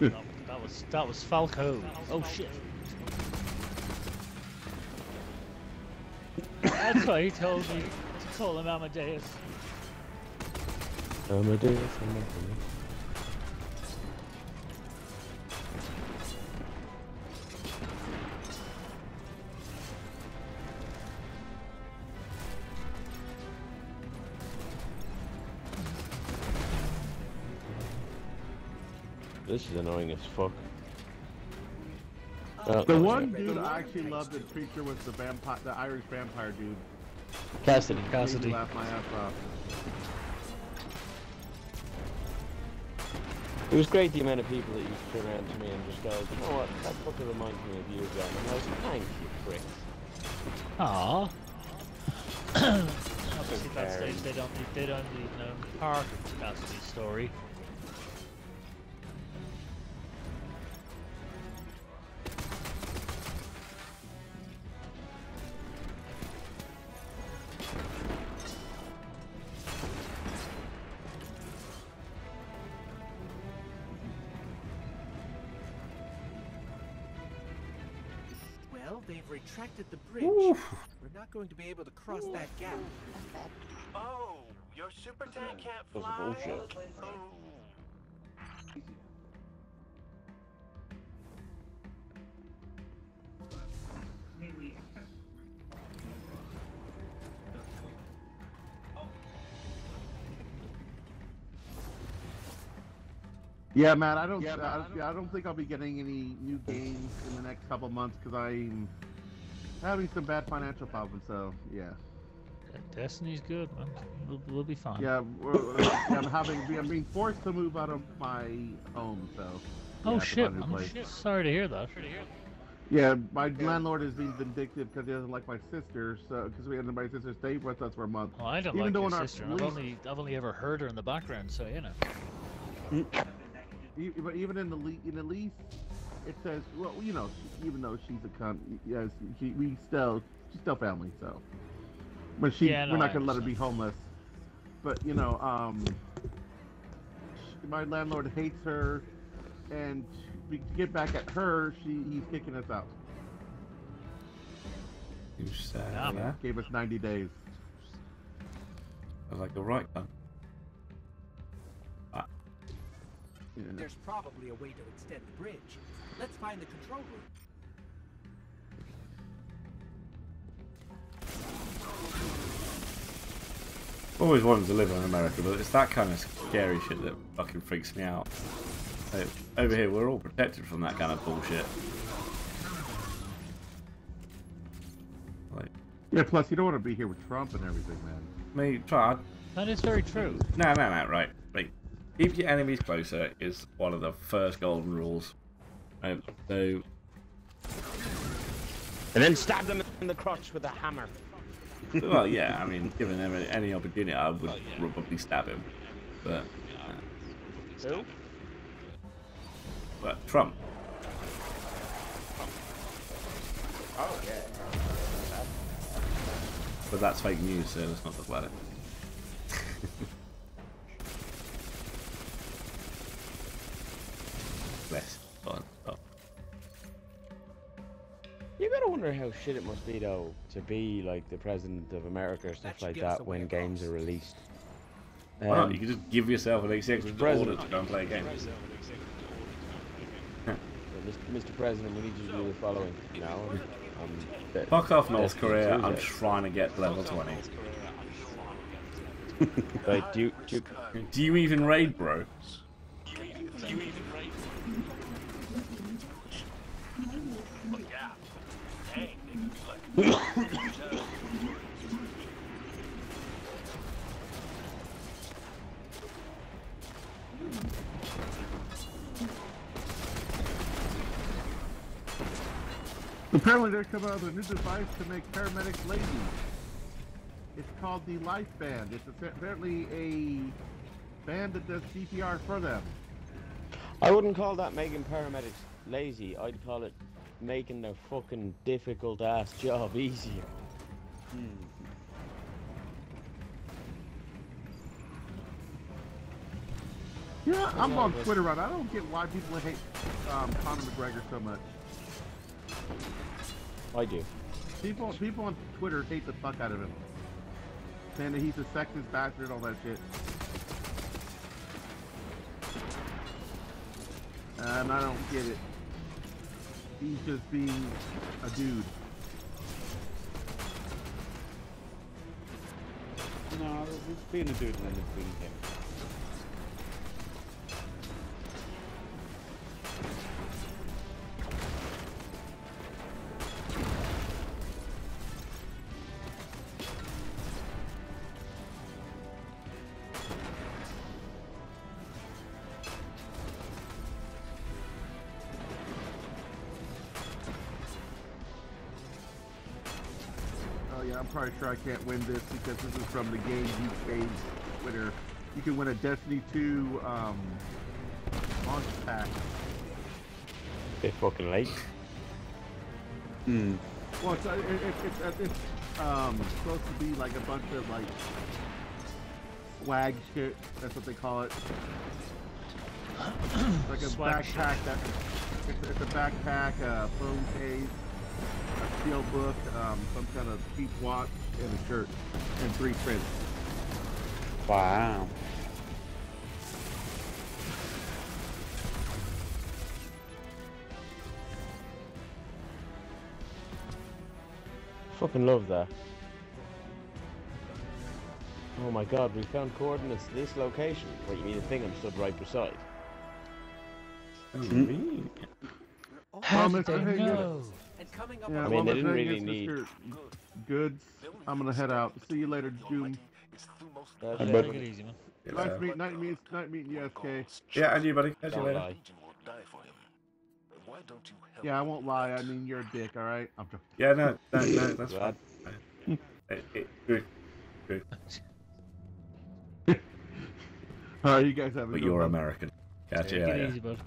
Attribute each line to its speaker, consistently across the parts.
Speaker 1: no, that, was that was Falco. Oh shit. That's why he told me to call him Amadeus.
Speaker 2: Amadeus, Amadeus. This is annoying as fuck. Oh,
Speaker 3: The
Speaker 2: oh,
Speaker 3: one
Speaker 2: shit.
Speaker 3: dude I actually loved in Preacher was the vampire, the Irish vampire dude.
Speaker 2: Cassidy.
Speaker 3: Made me
Speaker 1: Cassidy.
Speaker 3: laugh my ass off.
Speaker 2: It was great the amount of people that used to turn around to me and just go, you know what, that fucking reminds me of you again. And I was like, thank you, pricks.
Speaker 1: Aww. Obviously, at that stage they don't need they don't need no part of Cassidy's story.
Speaker 4: Going to be able to cross that gap.
Speaker 5: Oh, your super tank can't fly. Oh.
Speaker 3: Yeah, man. I don't. I, don't- I don't think I'll be getting any new games in the next couple months because I'm having some bad financial problems. So yeah,
Speaker 1: Destiny's good, man. We'll, we'll be fine.
Speaker 3: yeah. We're, I'm having. I'm being forced to move out of my home. So. Oh, yeah, I
Speaker 1: Oh shit!
Speaker 3: find a new
Speaker 1: I'm
Speaker 3: place.
Speaker 1: sorry to hear that.
Speaker 3: Yeah, my landlord is being vindictive because he doesn't like my sister. So because we had my sister stay with us for a month.
Speaker 1: Well, I don't
Speaker 3: Even
Speaker 1: like
Speaker 3: though
Speaker 1: your sister. and I've only I've only ever heard her in the background, so you know.
Speaker 3: But even in the le- in the lease, it says, well, you know, even though she's a cunt, yes, she, we still she's still family. So, but she,
Speaker 1: Yeah, no,
Speaker 3: we're not gonna let her be homeless. But you know, um, sh my landlord hates her, and to get back at her, she he's kicking us out.
Speaker 6: You say,
Speaker 1: Yeah.
Speaker 6: yeah?
Speaker 3: Gave us 90 days.
Speaker 6: I was like, the right.
Speaker 3: Yeah.
Speaker 4: There's probably a way to extend the bridge. Let's find the control room.
Speaker 6: Always wanted to live in America, but it's that kind of scary shit that fucking freaks me out. Like, over here, we're all protected from that kind of bullshit. Like,
Speaker 3: Yeah. Plus, you don't want to be here with Trump and everything, man.
Speaker 6: me, try.
Speaker 1: That is very true.
Speaker 6: No, no, no, right. Right. Keep your enemies closer is one of the first golden rules. Um, so,
Speaker 2: And then stab them in the crotch with a hammer.
Speaker 6: well, yeah, I mean, given him any opportunity, I would probably stab him. But,
Speaker 2: Who?
Speaker 6: but Trump.
Speaker 2: Oh, yeah.
Speaker 6: But that's fake news, so let's not talk about it. Bless. Fine.
Speaker 2: Gotta wonder how shit it must be though to be like the president of America or stuff
Speaker 4: should
Speaker 2: like that when games are released.
Speaker 6: Why not?
Speaker 2: Um,
Speaker 6: You can just give yourself an executive
Speaker 2: President.
Speaker 6: order to go and play a game.
Speaker 2: Mr. President, we need you to do the following. No, um, the-
Speaker 6: Fuck off North Korea,
Speaker 2: two,
Speaker 6: I'm trying to get level 20.
Speaker 2: Right, do you, do you,
Speaker 6: Do you even raid, bro?
Speaker 3: Apparently, they're coming out with a new device to make paramedics lazy. It's called the Life Band. It's apparently a band that does CPR for them.
Speaker 2: I wouldn't call that making paramedics lazy. I'd call it making their fucking difficult ass job easier.
Speaker 3: Yeah, I'm on Twitter right. I don't get why people hate um, Conor McGregor so much.
Speaker 2: I do.
Speaker 3: People, people on Twitter hate the fuck out of him, saying that he's a sexist bastard, all that shit. And I don't get it. He's just being a dude.
Speaker 7: No, he's being a dude and then it's being him.
Speaker 3: Oh yeah, I'm probably sure I can't win this because this is from the Game UK Twitter. You can win a Destiny 2 um, launch pack.
Speaker 2: Bit fucking late.
Speaker 7: Hmm.
Speaker 3: Well, it's, uh, it, it, it's, uh, it's um, supposed to be like a bunch of like swag shit. That's what they call it. like a
Speaker 1: Swag
Speaker 3: backpack. That it's, it's a backpack, a phone case, a steel book, um, some kind of cheap watch, and a shirt, and three prints.
Speaker 7: Wow.
Speaker 2: Fucking love that. Oh my god, we found coordinates to this location. What, you mean the thing I'm stood right beside?
Speaker 7: Hmm?
Speaker 3: Well, Mr. Hagen,
Speaker 4: And coming up
Speaker 3: Yeah,
Speaker 2: I mean, they didn't really need...
Speaker 3: Goods. I'm gonna head out. See you later, June.
Speaker 2: That's
Speaker 6: I
Speaker 2: it.
Speaker 6: bet-
Speaker 1: Take it easy, man.
Speaker 3: Nice meeting, night meeting, night meeting you, SK.
Speaker 6: Yeah, and you, buddy. Catch you later.
Speaker 2: lie.
Speaker 5: Why don't you help
Speaker 3: Yeah, I won't lie. I mean, you're a dick. All right. I'm joking.
Speaker 6: Yeah, no, no, no that's fine. Eh, good.
Speaker 3: All right, you guys have a
Speaker 6: But
Speaker 3: good
Speaker 6: you're
Speaker 3: one.
Speaker 6: American. Catch
Speaker 1: Take
Speaker 6: you
Speaker 1: it
Speaker 6: later.
Speaker 1: easy, bud.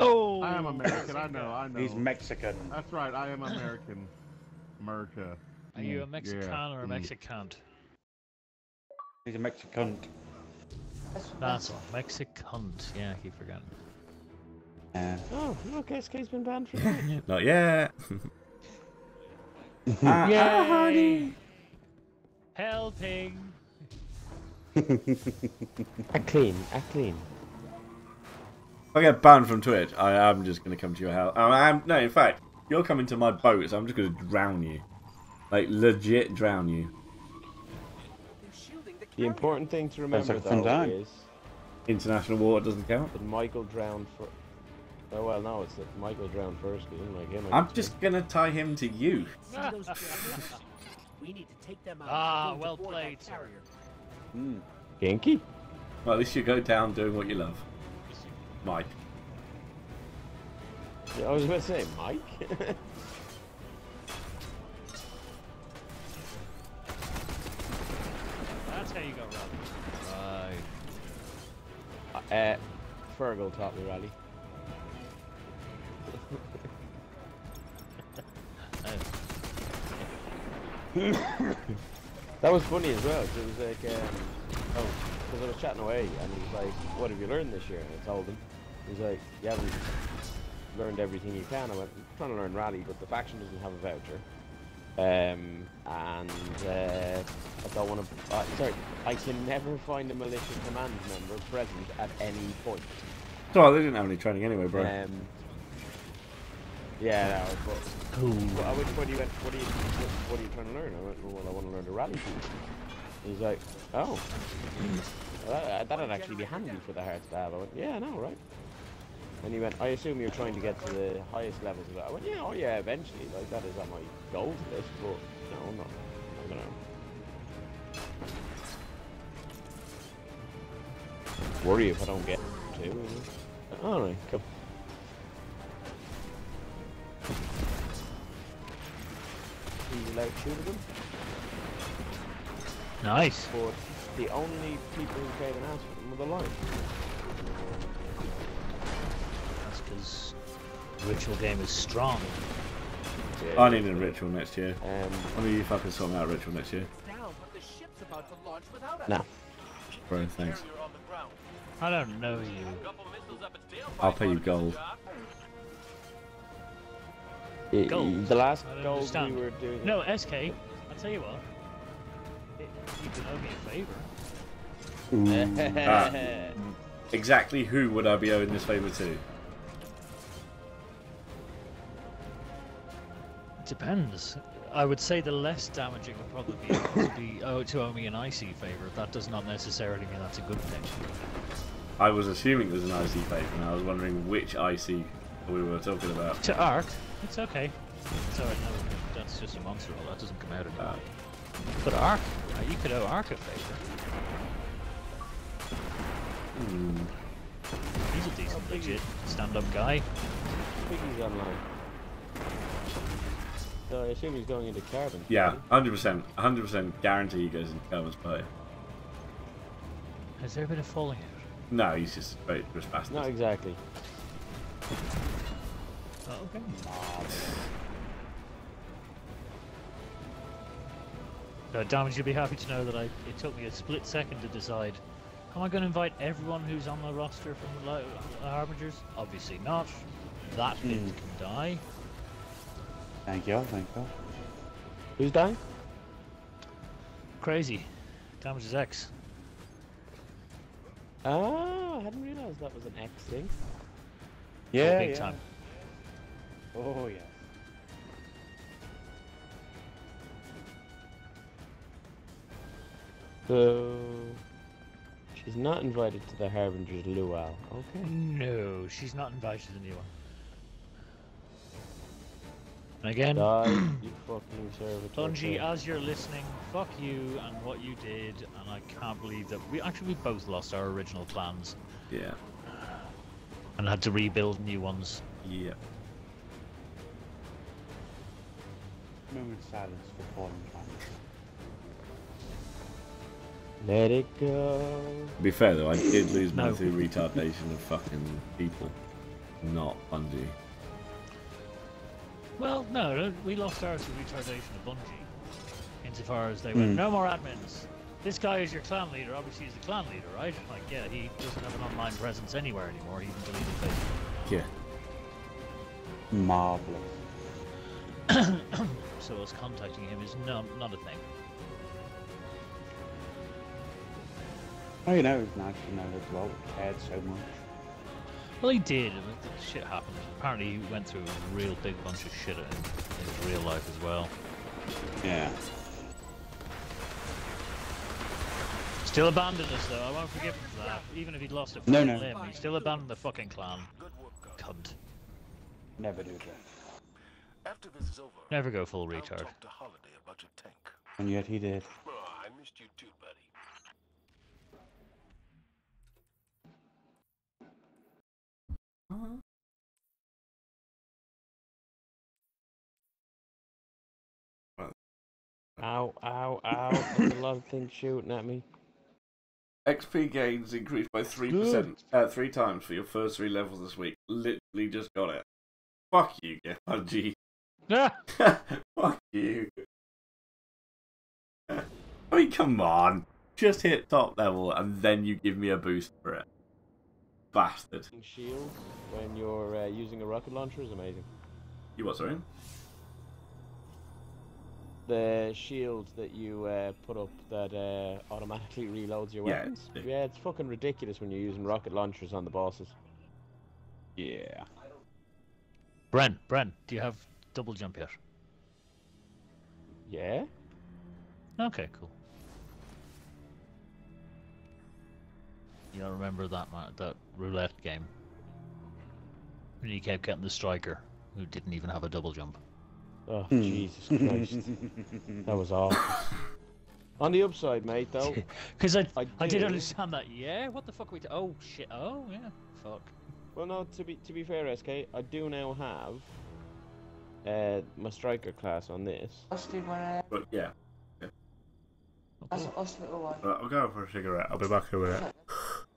Speaker 1: Oh!
Speaker 3: I am American. I know. I know.
Speaker 7: He's Mexican.
Speaker 3: That's right. I am American. America.
Speaker 1: Are you a Mexican
Speaker 3: yeah,
Speaker 1: or a
Speaker 3: mm.
Speaker 1: Mexican?
Speaker 7: He's a Mexican.
Speaker 1: That's all. Mexican. Yeah, I keep forgetting.
Speaker 7: Yeah.
Speaker 2: Oh, look, SK's been banned for that.
Speaker 6: Not yet. Ah,
Speaker 1: Yay! Helping!
Speaker 2: act clean, act clean.
Speaker 6: If I get banned from Twitch, I am just going to come to your house. I am, no, in fact, you're coming to my boat, so I'm just going to drown you. Like, legit drown you.
Speaker 4: The
Speaker 2: The important thing to remember,
Speaker 7: like
Speaker 2: though,
Speaker 7: time.
Speaker 2: is
Speaker 6: International water doesn't count.
Speaker 2: that Michael drowned for. Oh well, no, it's that Michael drowned first. He didn't like him. I
Speaker 6: I'm
Speaker 2: guess.
Speaker 6: just going to tie him to you.
Speaker 4: See those jammers? We need to take them out.
Speaker 1: Ah,
Speaker 4: and
Speaker 1: well played, sir.
Speaker 4: carrier.
Speaker 7: Hmm.
Speaker 2: kinky.
Speaker 6: Well, at least you go down doing what you love. Mike.
Speaker 2: Yeah, I was about to say, Mike.
Speaker 1: That's how you go, Rob. Right.
Speaker 2: uh, Fergal taught me rally. That was funny as well. 'cause it was like, um, oh, because I was chatting away, and he was like, "What have you learned this year?" And I told him, he's like, "You haven't learned everything you can." I went, "I'm trying to learn rally, but the faction doesn't have a voucher, um, and uh, I don't want to. Uh, sorry, I can never find a militia command member present at any point."
Speaker 6: Oh, they didn't have any training anyway, bro.
Speaker 2: Um, yeah, no, but well, at which point he went, what are you, what, what are you trying to learn? I went, well, I want to learn to rally. He's like, oh, well, that, that'd actually be handy for the hearts to have. I went, yeah, I know, right? And he went, I assume you're trying to get to the highest levels of that. I went, yeah, oh yeah, eventually. Like, that is on my goals list, but no, I'm not. I'm gonna worry if I don't get to. You know? Alright, cool. He's allowed shootable,
Speaker 1: Nice.
Speaker 2: but the only people who asked for them were the Lions.
Speaker 1: Ritual game is strong.
Speaker 6: I need a ritual next year.
Speaker 2: Um,
Speaker 6: One of you fuckers sort me out ritual next year.
Speaker 4: Down, but the ship's about to launch without us.
Speaker 2: no.
Speaker 6: Bro, thanks.
Speaker 5: Carrier on the ground.
Speaker 1: I don't know you.
Speaker 5: Couple missiles up its tailpipe
Speaker 6: I'll pay you
Speaker 5: on a good
Speaker 6: gold.
Speaker 5: job.
Speaker 1: Gold?
Speaker 2: The last gold
Speaker 1: understand.
Speaker 2: we were doing.
Speaker 1: No, SK, I'll tell you what. You can owe me a favour.
Speaker 6: Ah. Exactly who would I be owing this favour to?
Speaker 1: Depends. I would say the less damaging would probably be to be oh, to owe me an icy favour. That does not necessarily mean that's a good thing.
Speaker 6: I was assuming it was an icy favour, and I was wondering which icy we were talking about.
Speaker 1: To Ark, it's okay. It's alright, no, that's just a monster roll. That doesn't come out of anymore. But Ark, uh, you could owe Ark a favour.
Speaker 6: Hmm.
Speaker 1: He's a decent, legit stand-up guy.
Speaker 2: Piggy's online. So I assume he's going into carbon.
Speaker 6: Yeah, hundred percent, hundred percent guarantee he goes into carbon's play.
Speaker 1: Has there been a falling out?
Speaker 6: No, he's just straight just bastard.
Speaker 2: Not exactly.
Speaker 1: Oh, okay. So, damage, you'll be happy to know that I it took me a split second to decide. Am I going to invite everyone who's on the roster from the Lo- uh, Harbingers? Obviously not. That bit
Speaker 7: Hmm.
Speaker 1: can die.
Speaker 7: Thank you, thank you.
Speaker 2: Who's dying?
Speaker 1: Crazy. Damage is X.
Speaker 2: Ah, I hadn't realised that was an X thing.
Speaker 7: Yeah,
Speaker 1: big
Speaker 7: yeah.
Speaker 1: time.
Speaker 7: Oh yes.
Speaker 2: So she's not invited to the Harbinger's luau. Okay.
Speaker 1: No, she's not invited to the new one. And again,
Speaker 2: Die, you fucking servitor.
Speaker 1: Bungie, as you're listening, fuck you and what you did, and I can't believe that we actually we both lost our original plans
Speaker 6: Yeah,
Speaker 1: and had to rebuild new ones.
Speaker 6: yeah.
Speaker 7: Moment of silence for fallen planets.
Speaker 2: Let it go.
Speaker 6: To be fair though, I did lose mine
Speaker 1: No.
Speaker 6: through retardation of fucking people, not Bungie.
Speaker 1: Well, no, we lost ours to retardation of Bungie. Insofar as they went,
Speaker 7: Hmm.
Speaker 1: no more admins. This guy is your clan leader. Obviously, he's the clan leader, right? Like, yeah, he doesn't have an online presence anywhere anymore. He even deleted Facebook.
Speaker 6: Yeah.
Speaker 7: Marvelous.
Speaker 1: So us contacting him is no, not a thing.
Speaker 7: Oh, you know, it's nice to know that Walt cared so much.
Speaker 1: Well, he did. Shit happened. Apparently, he went through a real big bunch of shit in, in his real life as well.
Speaker 7: Yeah.
Speaker 1: Still abandoned us, though. I won't forgive him for that. Even if he'd lost a
Speaker 7: No,
Speaker 1: fucking
Speaker 7: no.
Speaker 1: limb, he still abandoned the fucking clan.
Speaker 5: Good work, guys.
Speaker 1: Cunt.
Speaker 7: Never do that.
Speaker 5: After this is over,
Speaker 1: Never go full retard.
Speaker 5: talk to Holliday about your tank.
Speaker 7: And yet he did.
Speaker 5: Oh, I missed you too, buddy.
Speaker 2: Ow, ow, ow. There's a lot of things shooting at me.
Speaker 6: XP gains increased by three percent, uh, three times for your first three levels this week. Literally just got it. Fuck you, Get Bungie. Fuck you. I mean, come on. Just hit top level and then you give me a boost for it. Bastard.
Speaker 2: Shields when you're uh, using a rocket launcher is amazing.
Speaker 6: You what, sorry?
Speaker 2: The shield that you uh, put up that uh, automatically reloads your
Speaker 6: Yeah,
Speaker 2: weapons.
Speaker 6: it's-
Speaker 2: Yeah, it's fucking ridiculous when you're using rocket launchers on the bosses.
Speaker 7: Yeah.
Speaker 1: Bren, Bren, do you have double jump yet?
Speaker 2: Yeah?
Speaker 1: Okay, cool. You don't remember that ma- that roulette game? When he kept getting the striker who didn't even have a double jump.
Speaker 2: Oh,
Speaker 7: Hmm.
Speaker 2: Jesus Christ. that was awful. On the upside, mate, though,
Speaker 1: Because I,
Speaker 2: I
Speaker 1: I, did understand that. Yeah, what the fuck are we? T- oh shit! Oh yeah, fuck.
Speaker 2: well, no, to be to be fair, SK, I do now have uh, my striker class on this.
Speaker 6: But yeah.
Speaker 1: Okay.
Speaker 6: Right, I'll go for a cigarette. I'll be back in a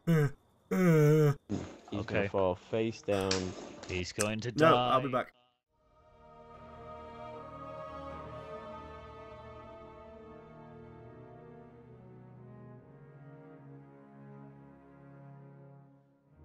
Speaker 6: minute.
Speaker 2: He's
Speaker 1: Okay.
Speaker 2: gonna fall face down.
Speaker 1: He's going to die.
Speaker 6: No, I'll be back.